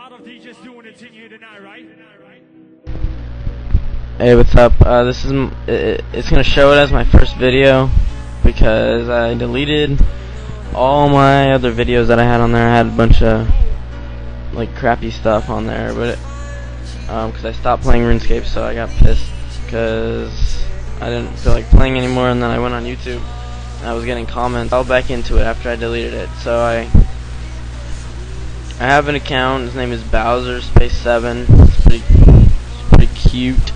lot of DJs doing it in here tonight, right? Hey, what's up? Uh, this is it, it's gonna show it as my first video because I deleted all my other videos that I had on there. I had a bunch of like crappy stuff on there, but um, because I stopped playing RuneScape, so I got pissed because I didn't feel like playing anymore, and then I went on YouTube and I was getting comments. I fell back into it after I deleted it, so I I have an account. His name is Bowser Space Seven. It's pretty, it's pretty cute.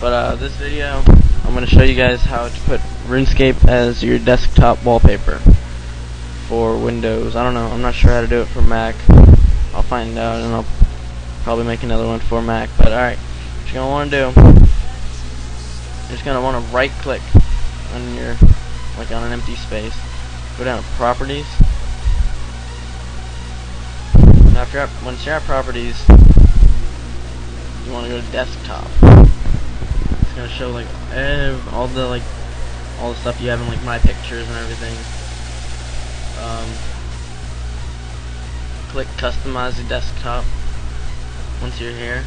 But uh, this video, I'm going to show you guys how to put RuneScape as your desktop wallpaper for Windows. I don't know. I'm not sure how to do it for Mac. I'll find out and I'll probably make another one for Mac. But alright, what you're to want to do, you're just going to want to right click on your, like on an empty space. Go down to Properties. Now if you're at, once you're at Properties, you want to go to Desktop It's gonna show like ev all the like all the stuff you have in like my pictures and everything. Um, click customize the desktop. Once you're here,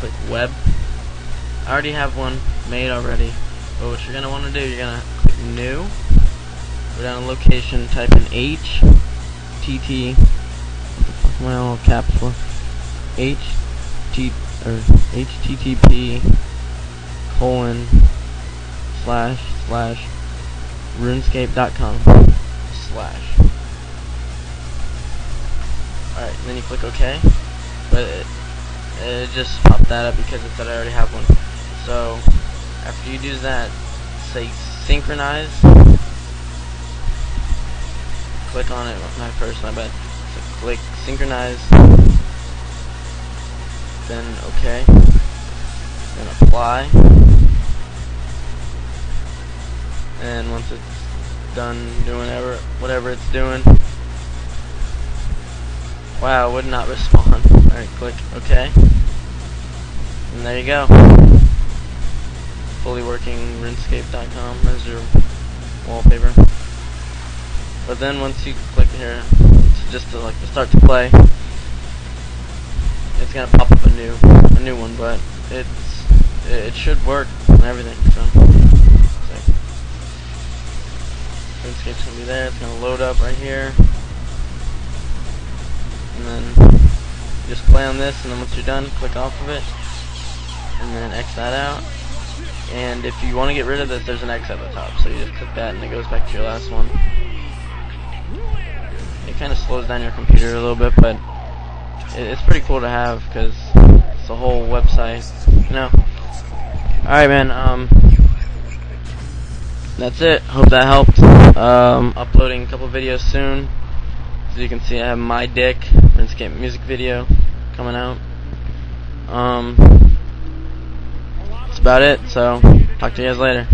click web. I already have one made already, but what you're gonna want to do, you're gonna click new. Go down to location, type in H T T. What the fuck am I all caps? H T or HTTP colon slash slash runescape.com slash alright then you click OK but it, it just popped that up because it said I already have one so after you do that say synchronize click on it not first my bad click synchronize then OK then apply. And once it's done doing whatever whatever it's doing wow it would not respond. Alright click OK and there you go. Fully working runescape.com as your wallpaper. But then once you click here just to like to start to play it's gonna pop up a new a new one but it's it should work and everything so RuneScape's gonna be there, it's gonna load up right here. And then just play on this and then once you're done, click off of it. And then X that out. And if you want to get rid of this, there's an X at the top. So you just click that and it goes back to your last one. It kind of slows down your computer a little bit, but it's pretty cool to have because it's a whole website. You know. Alright, man. Um, that's it. Hope that helped. Um, uploading a couple videos soon. As you can see, I have my dick RuneScape music video coming out. Um, that's about it. So, talk to you guys later.